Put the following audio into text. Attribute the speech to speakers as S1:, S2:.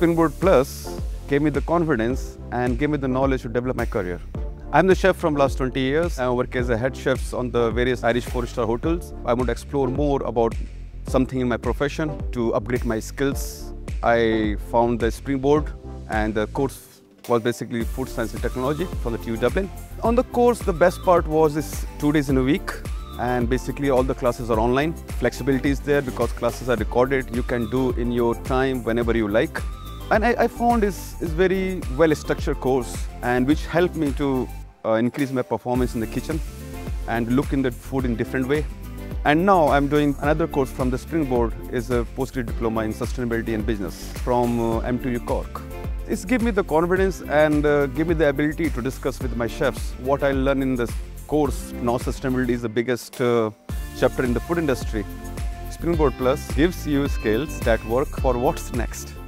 S1: Springboard Plus gave me the confidence and gave me the knowledge to develop my career. I'm the chef from last 20 years. I work as a head chef on the various Irish four-star hotels. I want to explore more about something in my profession to upgrade my skills. I found the Springboard and the course was basically food science and technology from the TU Dublin. On the course, the best part was this two days in a week and basically all the classes are online. Flexibility is there because classes are recorded. You can do in your time whenever you like. And I, I found is is very well structured course and which helped me to uh, increase my performance in the kitchen and look in the food in different way. And now I'm doing another course from the Springboard is a postgraduate diploma in sustainability and business from uh, MTU Cork. It's give me the confidence and uh, give me the ability to discuss with my chefs what I learn in this course. Now sustainability is the biggest uh, chapter in the food industry. Springboard Plus gives you skills that work for what's next.